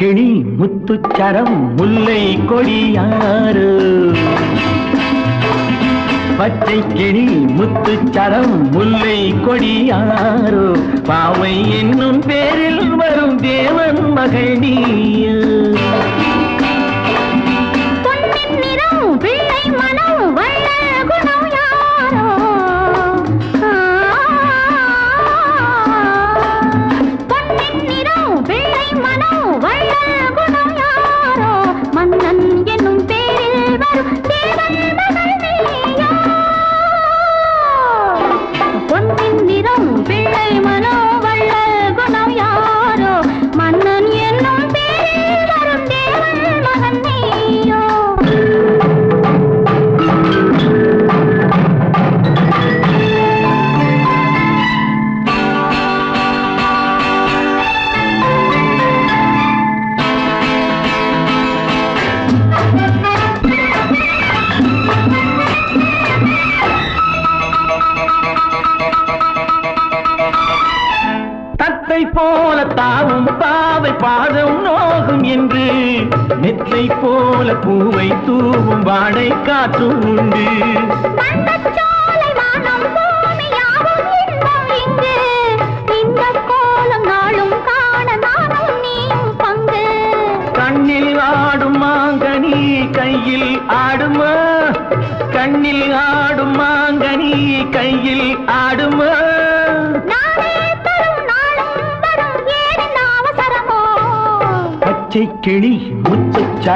கிளி முத்துச்சரம் முல்லை கொடியாறு பச்சை கிளி முத்துச்சரம் முல்லை கொடியாறு பாவை என்னும் பேரில் வரும் தேவன் மகள் நீ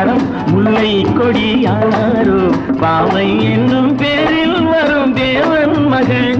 தாரம் முல்லை கொடியாரோ பாவை என்னும் பேரில் வரும் தேவன் மகள்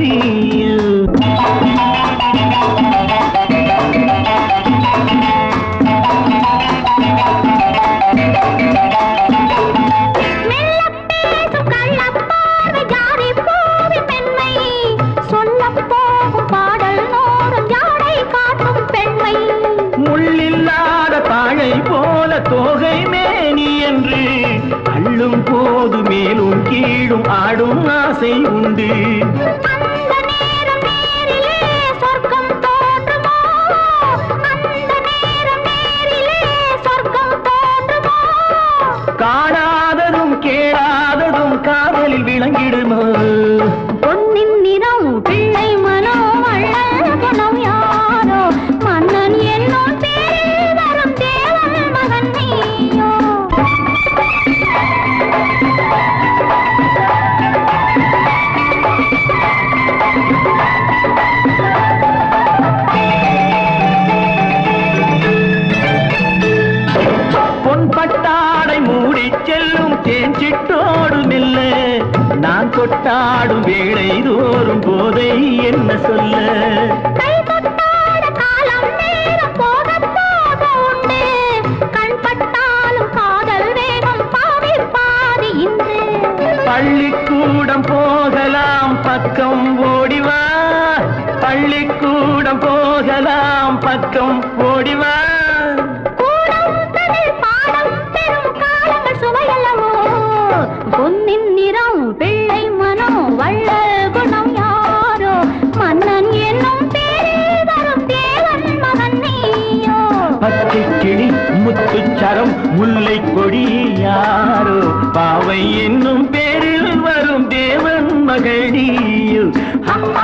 என்ன சொல்ல? பள்ளிக்கூடம் போகலாம் பக்கம் ஓடிவா பள்ளிக்கூடம் போகலாம் பக்கம் ஓடிவா மகள் நீயும் அப்பா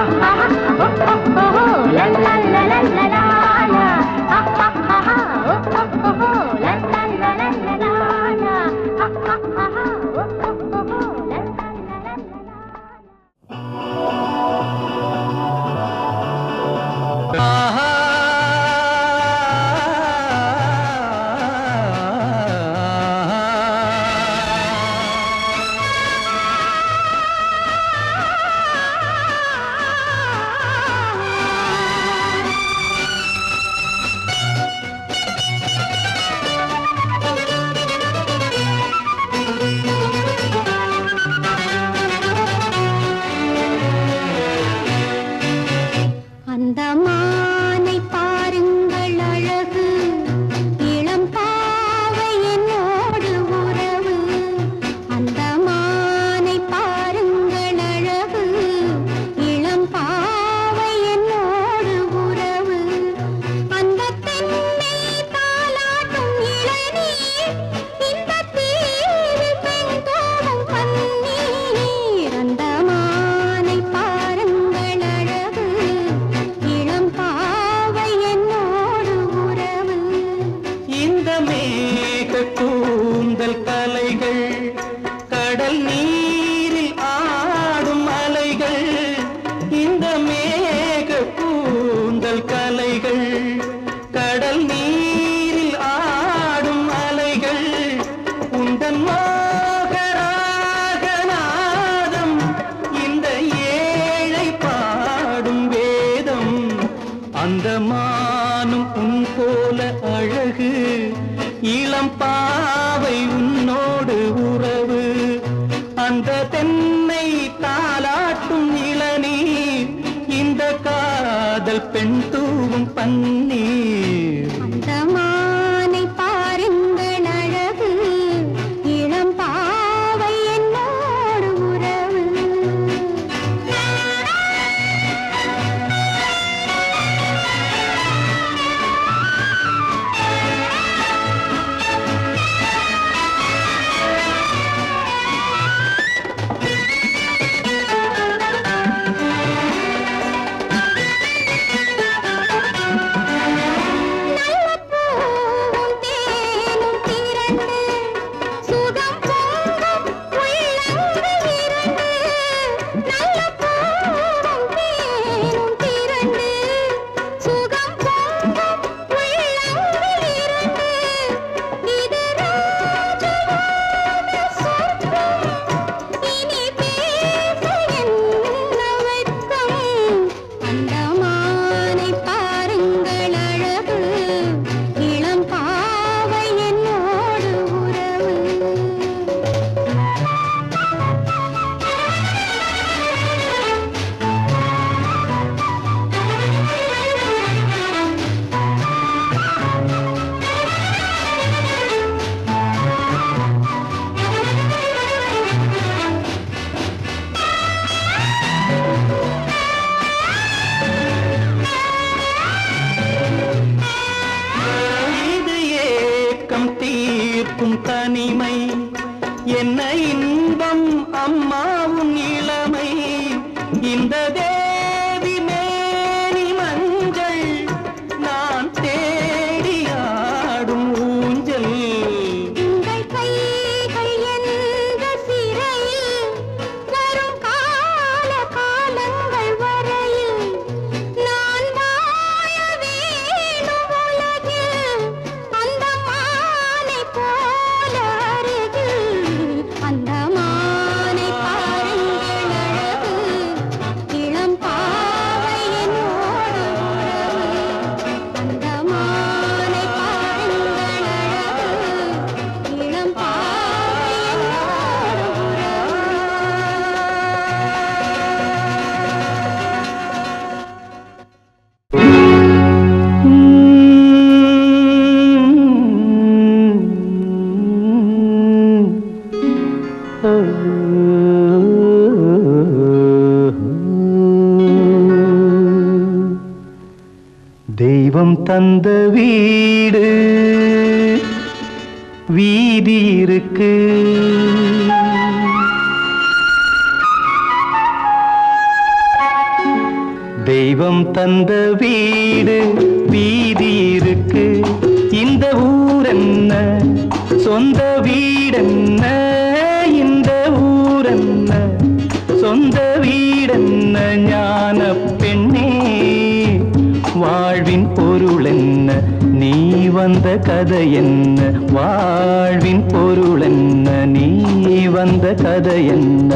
வந்த கதை என்ன? வாழ்வின் பொருள் என்ன? நீ வந்த கதை என்ன?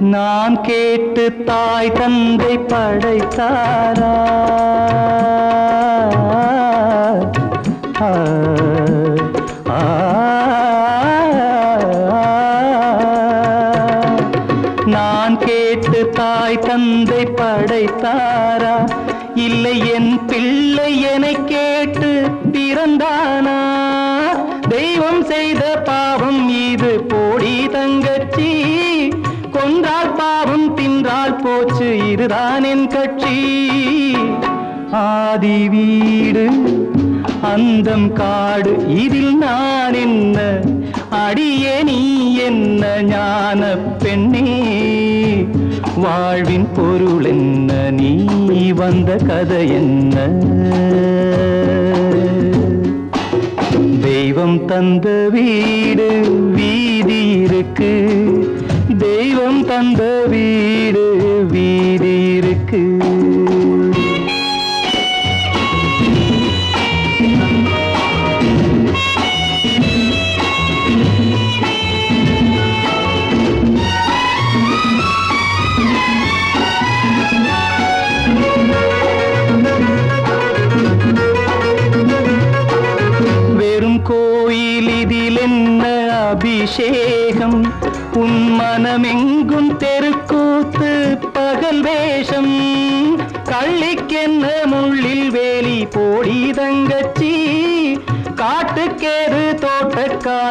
நான் கேட்டு தாய் தந்தை படைத்தாரா? தந்தை படைத்தாரா? இல்லை என் பிள்ளை என கேட்டு பிறந்தானா? தெய்வம் செய்த பாவம் இது போடி தங்கச்சி. கொன்றால் பாவம் தின்றால் போச்சு இதுதான் என் கட்சி. ஆதி வீடு அந்தம் காடு இதில் நான் என்ன? அடியே நீ என்ன? ஞான பெண்ணே. வாழ்வின் பொருள் என்ன? நீ வந்த கதை என்ன? தெய்வம் தந்த வீடு வீதி இருக்கு. தெய்வம் தந்த வீடு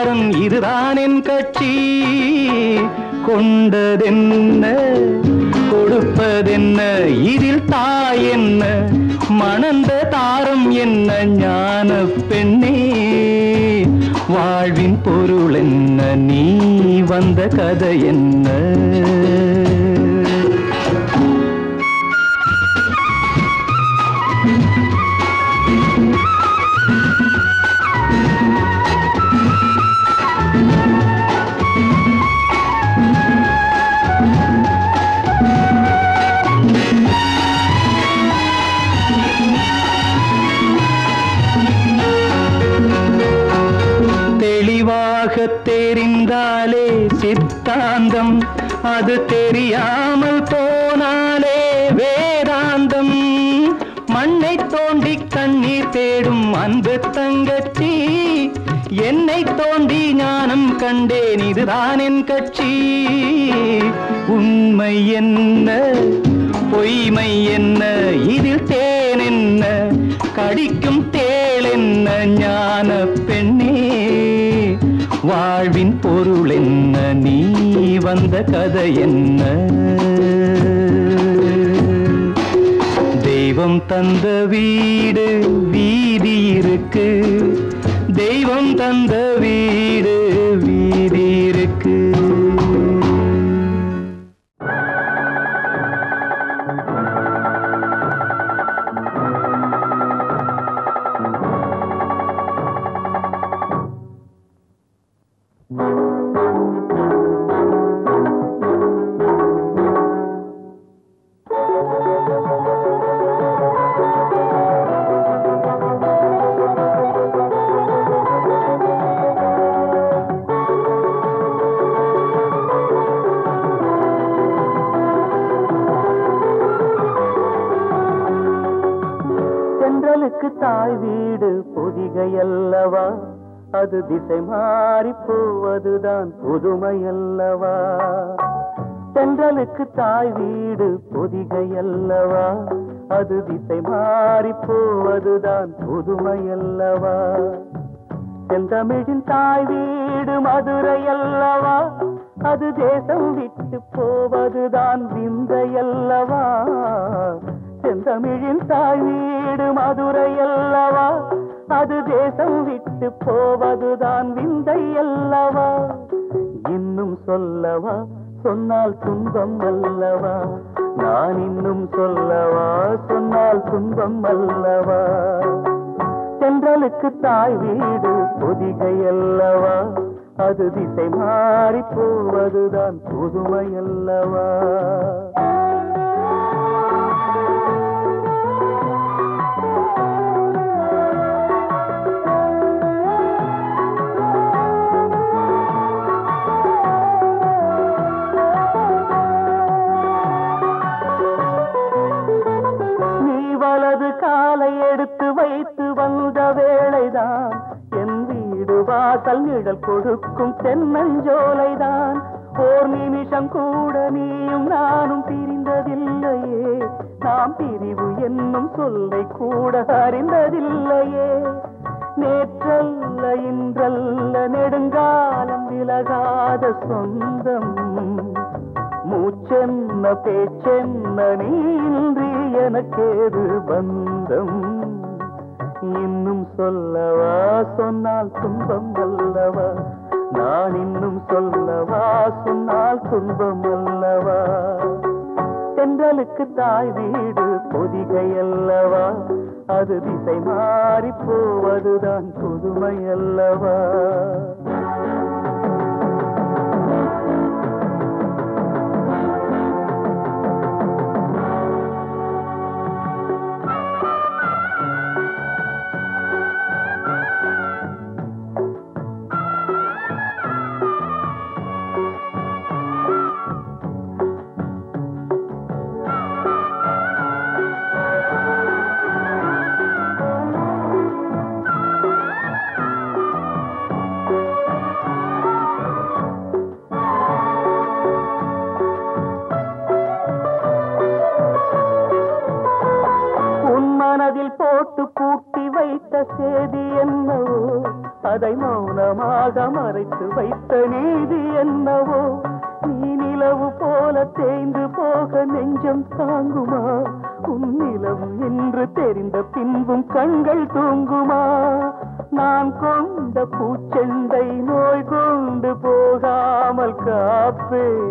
தோட்டக்காரன் இதுதான் என் கட்சி. கொண்டதென்ன கொடுப்பதென்ன இதில் தாய் என்ன மணந்த தாரம் என்ன ஞான பெண்ணே. வாழ்வின் பொருள் என்ன நீ வந்த கதை என்ன? அது தெரியாமல் போனாலே வேதாந்தம். மண்ணை தோண்டி கண்ணீர் தேடும் அன்பு தங்கச்சி. என்னை தோண்டி ஞானம் கண்டேன் இதுதான் என் கட்சி. உண்மை என்ன? பொய்மை என்ன? இதில் தேன் என்ன? கடிக்கும் தேள் என்ன? ஞான பெண்ணே. வாழ்வின் பொருள் என்ன நீ? வந்த கதை என்ன? தெய்வம் தந்த வீடு வீதி இருக்கு. தெய்வம் தந்த வீடு போவது திசை மாறி போவதுதான் புதுமை அல்லவா தென்றலுக்கு தாய் வீடு பொதிகை அல்லவா அது திசை மாறி போவதுதான் புதுமை அல்லவா செந்தமிழின் தாய் வீடு மதுரை அல்லவா அது தேசம் விட்டு போவதுதான் விந்தை அல்லவா செந்தமிழின் தாய் வீடு மதுரை அல்லவா அது தேசம் விட்டு போவதுதான் விந்தை அல்லவா? இன்னும் சொல்லவா? சொன்னால் துன்பம் அல்லவா? நான் இன்னும் சொல்லவா? சொன்னால் துன்பம் அல்லவா? தென்றலுக்கு தாய் வீடு பொதிகை அல்லவா? அது திசை மாறி போவதுதான் புதுமை அல்லவா? கொடுக்கும் தென்னஞ்சோலைதான். ஓர் நிமிஷம் கூட நீயும் நானும் பிரிந்ததில்லையே. நாம் பிரிவு என்னும் சொல்லை கூட அறிந்ததில்லையே. நேற்றல்ல இன்றல்ல நெடுங்காலம் விலகாத சொந்தம். மூச்சென்ன பேச்சென்ன நீன்றி எனக்கேது பந்தம்? இன்னும் சொல்லவா சொன்னால் துன்பம்? அது திசை மாறி போவதுதான் புதுமை அல்லவா பூச்செந்தை நோய் கொண்டு போகாமல் காப்பே.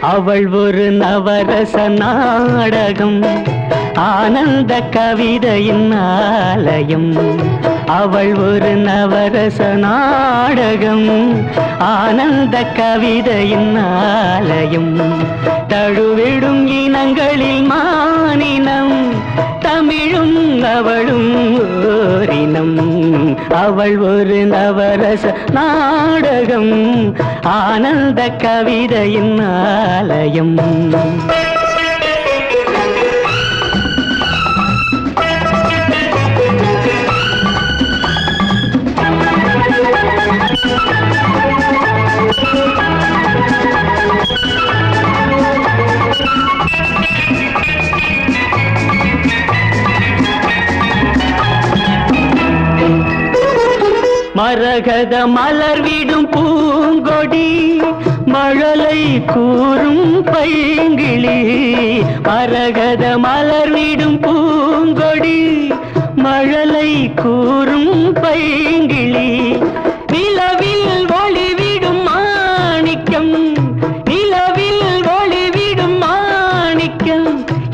அவள் ஒரு நவரச நாடகம் ஆனந்த கவிதையின் ஆலயம். அவள் ஒரு நவரச நாடகம் ஆனந்த கவிதையின் ஆலயம். தழுவிடும் இனங்களில் மானினம் தமிழும் அவளும் ஓரினம் அவள் ஒரு நவரச நாடகம். ஆனந்த கவிதையின் ஆலயம். மரகத மலர்விடும் பூங்கொடி மழலை கூறும் பைங்கிளி. மரகத மலர்விடும் பூங்கொடி மழலை கூறும் பைங்கிளி. நிலவில் ஒளிவிடும் மாணிக்கம் நிலவில் ஒளிவிடும் மாணிக்கம்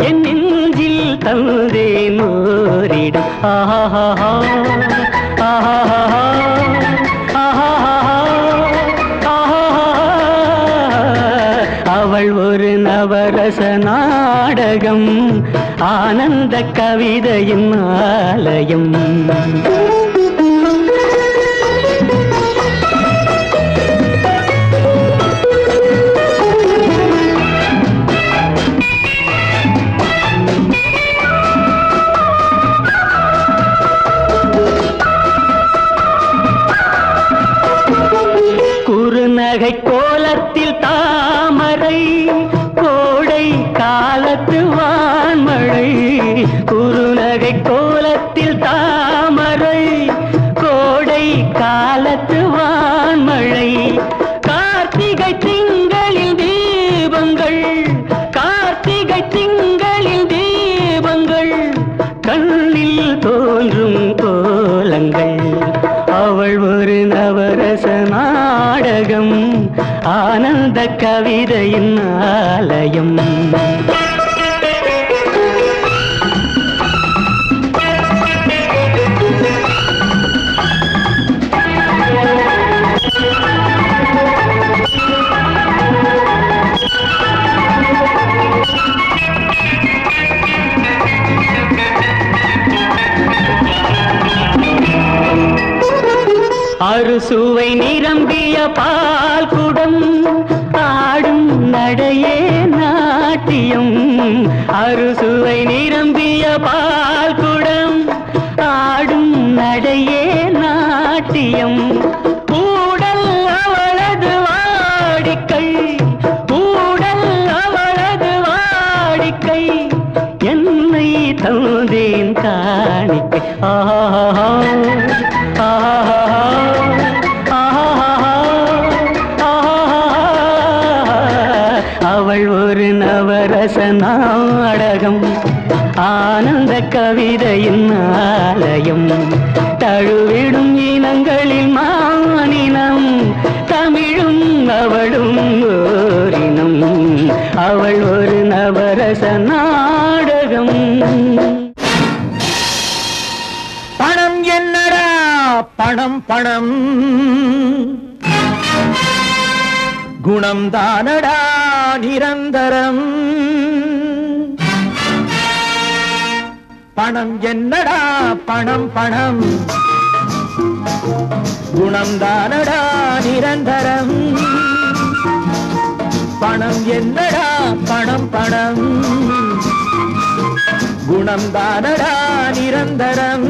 என் நெஞ்சில் தந்தே ஓரிடும் ஆஹா. ரச நாடகம் ஆனந்த கவிதையின் ஆலயம். சுவை நிரம்பிய பால் குடம் ஆடும் நடையே நாட்டியம். அறுசுவை நிரம்பிய பால் குடம் ஆடும் நடையே நாட்டியம். கூடல் அவளது வாடிக்கை கூடல் அவளது வாடிக்கை. என்னை தந்தேன் காணிக்கை. ஆஹா ஆஹா. நாடகம் ஆனந்த கவிதையின் ஆலயம். தழுவிடும் இனங்களில் மானினம் தமிழும் அவளும் ஓரினம். அவள் ஒரு நவரச நாடகம். பணம் என்னடா? பணம் பணம். குணம் தானடா? நிரந்தரம். பணம் என்னடா? பணம் பணம். குணம் தானடா நிரந்தரம். பணம் என்னடா? பணம் பணம். குணம் தானடா நிரந்தரம்.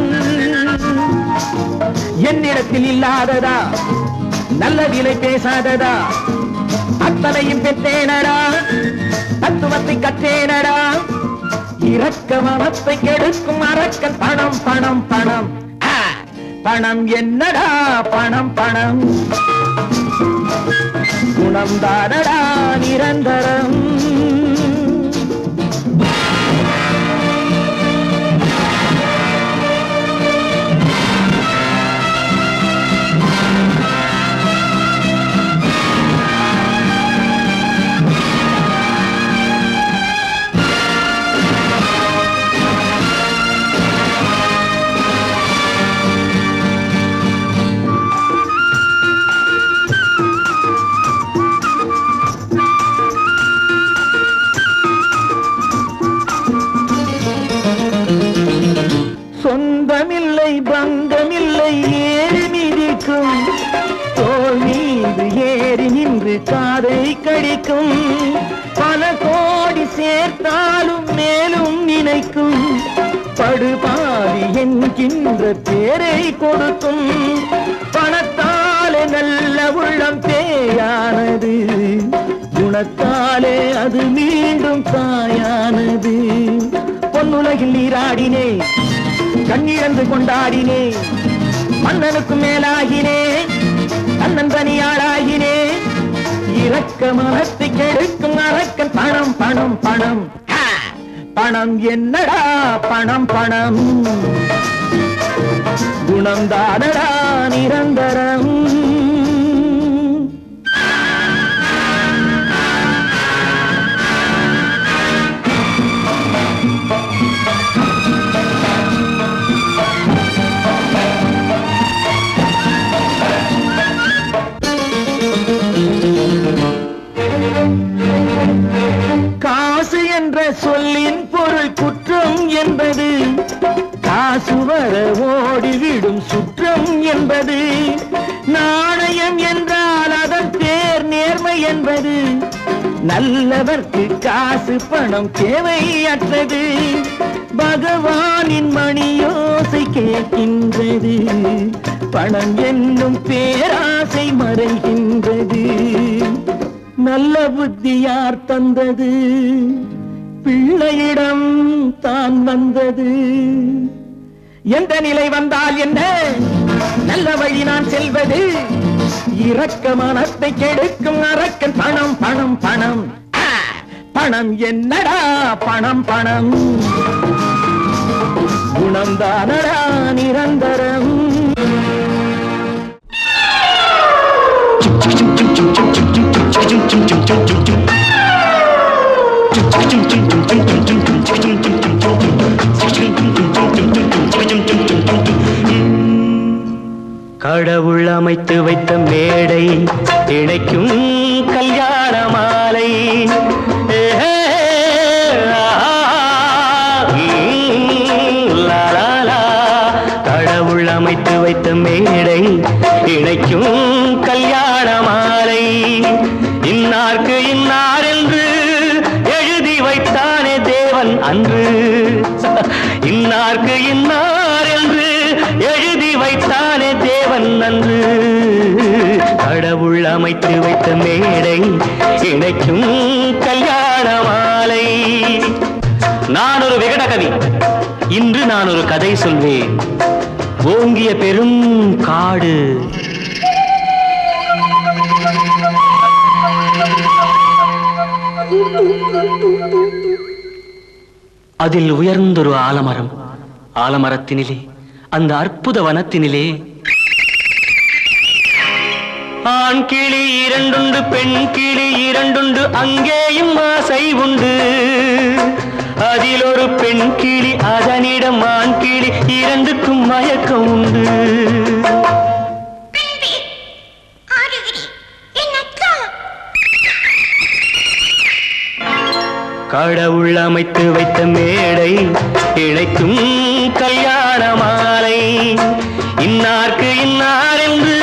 என்னிடத்தில் இல்லாததா? நல்ல விலை பேசாததா? அத்தனையும் பெற்றேனடா. தத்துவத்தை கற்றேனடா. இரக்க மனத்தை கெடுக்கும் அரக்கன். பணம் பணம் பணம். பணம் என்னடா? பணம் பணம். குணம் தானடா நிரந்தரம். ஏறி நின்று காதை கடிக்கும். பல கோடி சேர்த்தாலும் மேலும் நினைக்கும். படுபாவி என்கின்ற பேரை கொடுக்கும். பணத்தாலே நல்ல உள்ளம் தேயானது குணத்தாலே அது மீண்டும் தாயானது. பொன்னுலகில் நீராடினே கண்ணிழந்து கொண்டாடினே மன்னனுக்கு மேலாகினேன் தன்னன் பணியாளாகினே இறக்க மனத்தை கெடுக்கும் அரக்கன் பணம் பணம் பணம். பணம் என்னடா பணம் பணம். குணம் தானடா நிரந்தரம். என்பது காசு வர ஓடிவிடும் சுற்றம் என்பது. நாணயம் என்றால் அதன் பேர் நேர்மை என்பது. நல்லவர்க்கு காசு பணம் தேவையற்றது பகவானின் மணியோசை கேட்கின்றது. பணம் என்னும் பேராசை மறைகின்றது. நல்ல புத்தி யார் தந்தது. பிள்ளையிடம் தான் வந்தது எந்த நிலை வந்தால் என்ன நல்ல வழி நான் செல்வது இரக்க மனத்தை கெடுக்கும் அரக்கன் பணம் பணம் பணம் பணம் என்னடா பணம் பணம் குணம் தானடா நிரந்தரம் கடவுள் அமைத்து வைத்த மேடை இணைக்கும் அமைத்து வைத்த மேடை இணைக்கும் கல்யாண மாலை. நான் ஒரு விகடகவி இன்று நான் ஒரு கதை சொல்வேன். ஓங்கிய பெரும் காடு. அதில் உயர்ந்தொரு ஆலமரம் ஆலமரத்தினிலே அந்த அற்புத வனத்தினிலே ஆண் கிளி இரண்டுண்டு பெண் கிளி இரண்டுண்டு அங்கேயும் ஆசை உண்டு. அதில் ஒரு பெண் கிளி அதனிடம் ஆண் கிளி இரண்டுக்கும் மயக்கம் உண்டு. கடவுள் அமைத்து வைத்த மேடை இழைக்கும் கல்யாண மாலை. இன்னார்க்கு இன்னார் என்று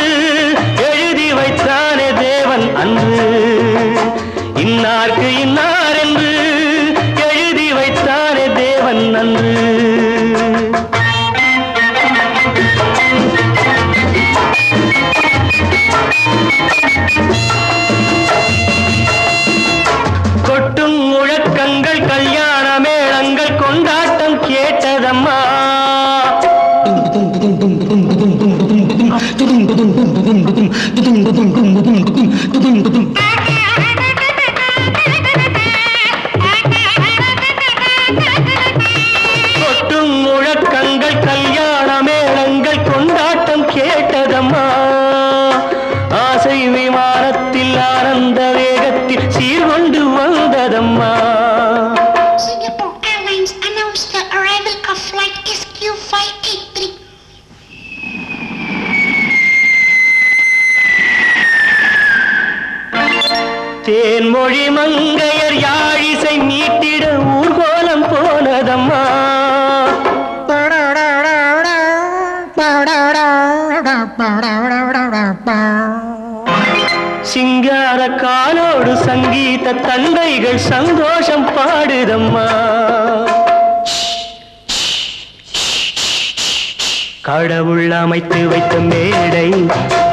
அமைத்து வைத்த மேடை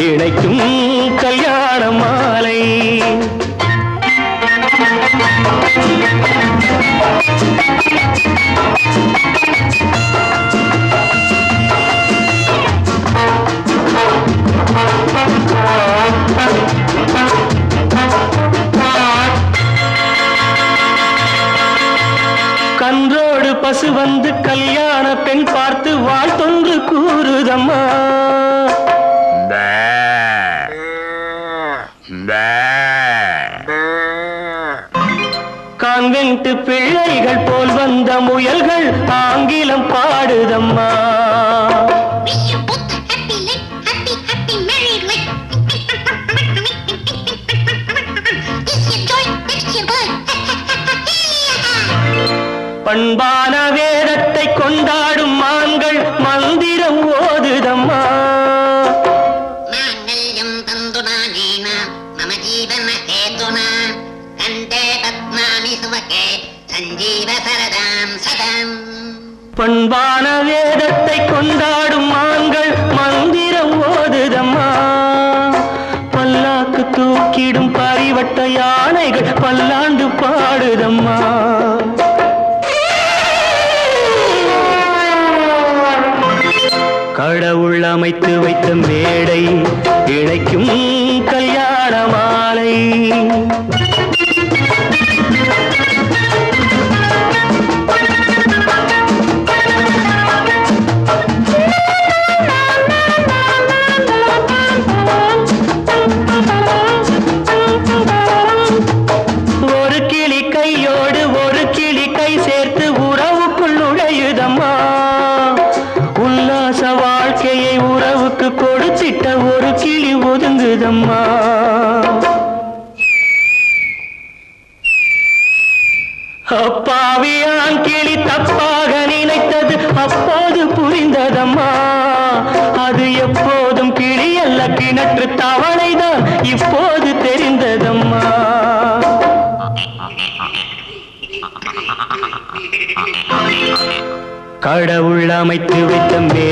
இணைக்கும் கல்யாண மாலை. கன்றோடு பசு வந்து கல்யாண பெண் பா பிள்ளைகள் போல் வந்த முயல்கள் ஆங்கிலம் பாடுதம்மா பண்பா அமைத்து வைத்த மே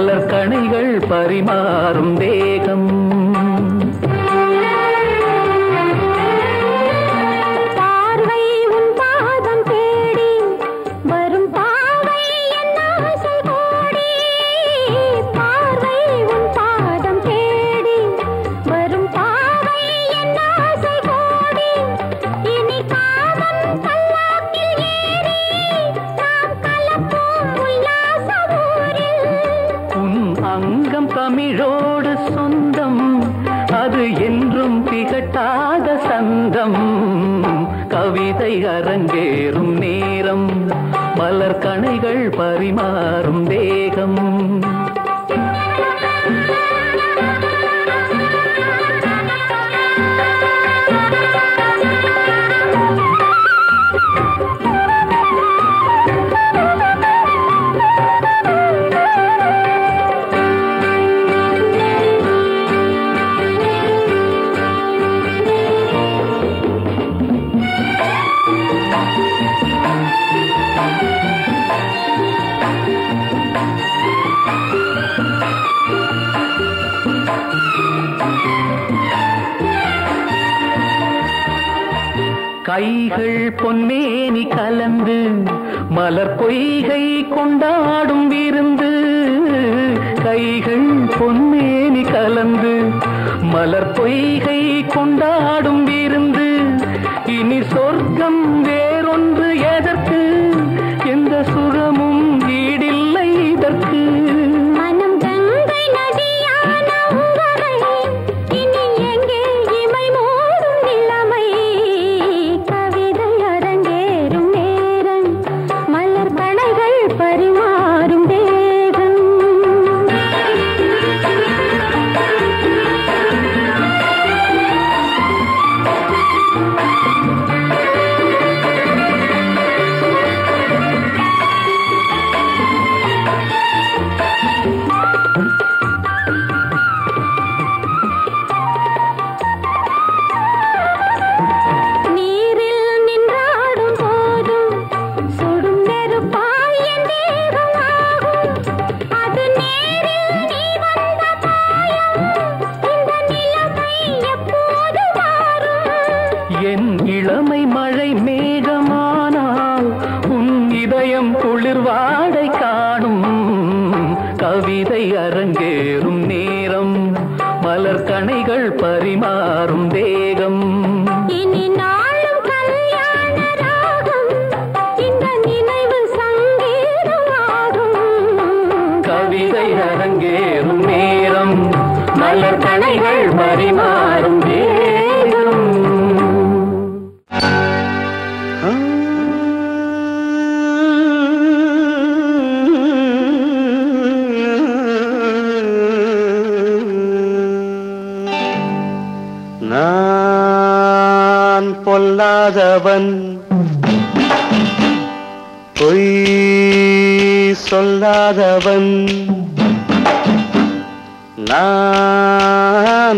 மலர் கணைகள் பரிமாறும் தேகம்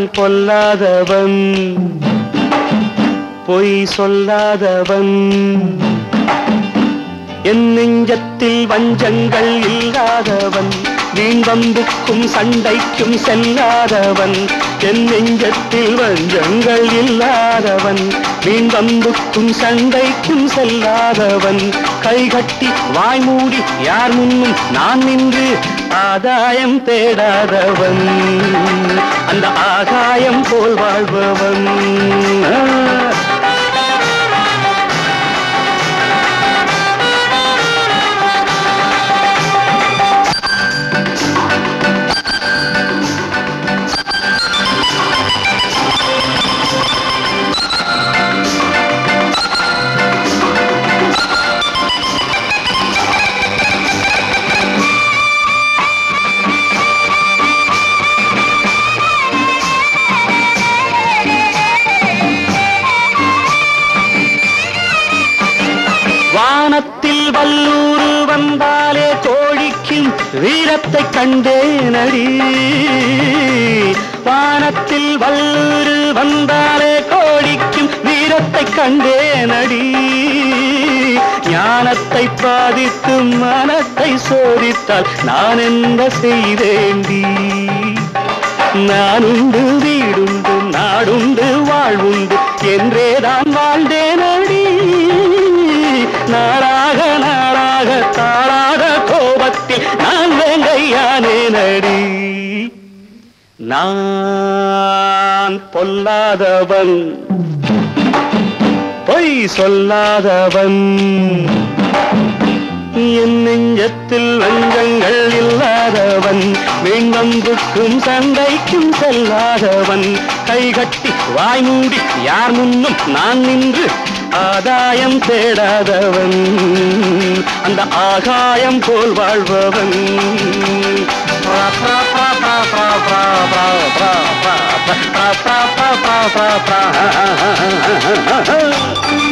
நான் பொல்லாதவன். பொய் சொல்லாதவன். என் நெஞ்சத்தில் வஞ்சங்கள் இல்லாதவன். வீண்வம்புக்கும் சண்டைக்கும் செல்லாதவன். என் நெஞ்சத்தில் வஞ்சங்கள் இல்லாதவன். வீண்வம்புக்கும் சண்டைக்கும் செல்லாதவன். கைகட்டி வாய்மூடி யார் முன்னும் நான் நின்று ஆதாயம் தேடாதவன். அந்த ஆகாயம் போல் வாழ்பவன். வீரத்தை கண்டேனடி வானத்தில் வல்லூர் வந்தாலே கோடிக்கும் வீரத்தை கண்டேனடி ஞானத்தை பாதித்து மனத்தை சோதித்தால் நான் என்ன செய்தேண்டி? நானுண்டு வீடுண்டு நாடுண்டு வாழ்வுண்டு என்றேதான் வாழ்ந்தேனடி. நாடா நான் பொல்லாதவன். பொய் சொல்லாதவன். என் நெஞ்சத்தில் வஞ்சங்கள் இல்லாதவன். வீண்வம்புக்கும் சண்டைக்கும் செல்லாதவன். கைகட்டி வாய் மூடி யார் முன்னும் நான் நின்று ஆதாயம் தேடாதவன். அந்த ஆகாயம் போல் வாழ்பவன். பிரா, பிரா, பிரா, பிரா, பிரா, பிரா, பிரா, பிரா, பிரா, பிரா, பிரா, பிரா,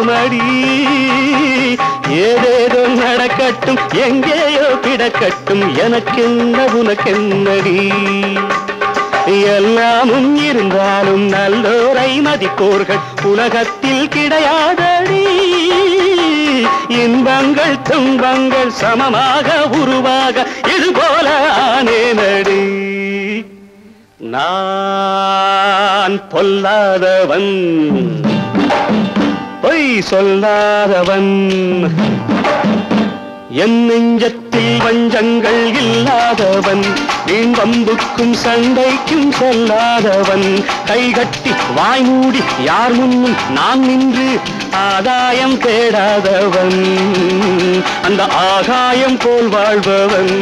காமடி ஏதேதோ நடக்கட்டும் எங்கேயோ கிடக்கட்டும் எனக்கென்ன உனக்கென்னடி? எல்லாமும் இருந்தாலும் நல்லோரை மதிப்போர்கள் உலகத்தில் கிடையாதடி. இன்பங்கள் துன்பங்கள் சமமாக உருவாக இது போல ஆனேனடி. நான் பொல்லாதவன். பொய் சொல்லாதவன். என் நெஞ்சத்தில் வஞ்சங்கள் இல்லாதவன். வீண் வம்புக்கும் சண்டைக்கும் செல்லாதவன். கைகட்டி வாய் மூடி யார் முன்னும் நான் நின்று ஆதாயம் தேடாதவன். அந்த ஆகாயம் போல் வாழ்பவன்.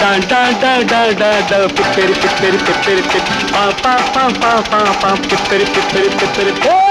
பிப்பெரு பிப்பெரு பிப்பெரு பிப்பெரு டா டா பிப்பெரி பிப்பெரி பா பா பா பா பா பா பிப்பெரி பிப்பெரி போ